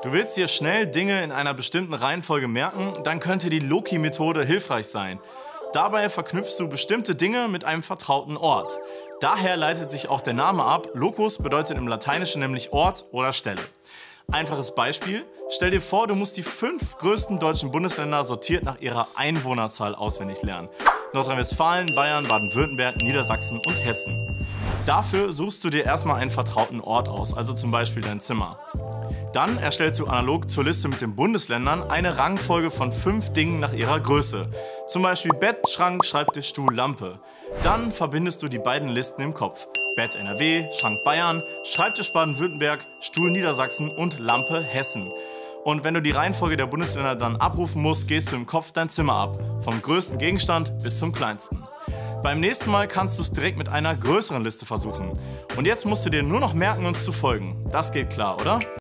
Du willst dir schnell Dinge in einer bestimmten Reihenfolge merken, dann könnte die Loki-Methode hilfreich sein. Dabei verknüpfst du bestimmte Dinge mit einem vertrauten Ort. Daher leitet sich auch der Name ab. Locus bedeutet im Lateinischen nämlich Ort oder Stelle. Einfaches Beispiel. Stell dir vor, du musst die fünf größten deutschen Bundesländer sortiert nach ihrer Einwohnerzahl auswendig lernen. Nordrhein-Westfalen, Bayern, Baden-Württemberg, Niedersachsen und Hessen. Dafür suchst du dir erstmal einen vertrauten Ort aus, also zum Beispiel dein Zimmer. Dann erstellst du analog zur Liste mit den Bundesländern eine Rangfolge von fünf Dingen nach ihrer Größe. Zum Beispiel Bett, Schrank, Schreibtisch, Stuhl, Lampe. Dann verbindest du die beiden Listen im Kopf. Bett NRW, Schrank Bayern, Schreibtisch Baden-Württemberg, Stuhl Niedersachsen und Lampe Hessen. Und wenn du die Reihenfolge der Bundesländer dann abrufen musst, gehst du im Kopf dein Zimmer ab. Vom größten Gegenstand bis zum kleinsten. Beim nächsten Mal kannst du es direkt mit einer größeren Liste versuchen. Und jetzt musst du dir nur noch merken, uns zu folgen. Das geht klar, oder?